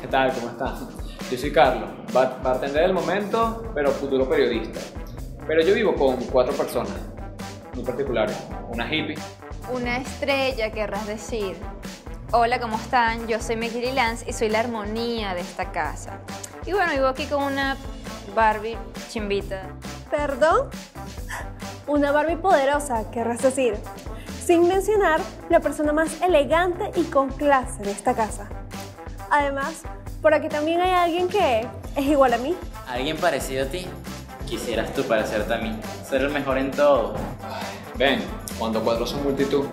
¿Qué tal? ¿Cómo estás? Yo soy Carlos, bar- bartender del momento, pero futuro periodista. Pero yo vivo con cuatro personas, muy particulares. Una hippie, Una estrella, querrás decir. Hola, ¿cómo están? Yo soy Mekiri Lance y soy la armonía de esta casa. Y bueno, vivo aquí con una Barbie chimbita. ¿Perdón? Una Barbie poderosa, querrás decir. Sin mencionar la persona más elegante y con clase de esta casa. Además, por aquí también hay alguien que es igual a mí. ¿Alguien parecido a ti? Quisieras tú parecerte a mí, ser el mejor en todo. ven, cuando cuatro son multitud.